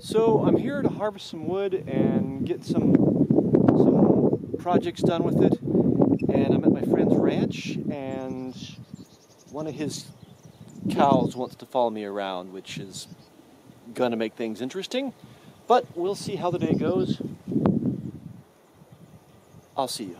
So I'm here to harvest some wood and get some some projects done with it. And I'm at my friend's ranch, and one of his cows wants to follow me around, which is gonna make things interesting. But we'll see how the day goes. I'll see you.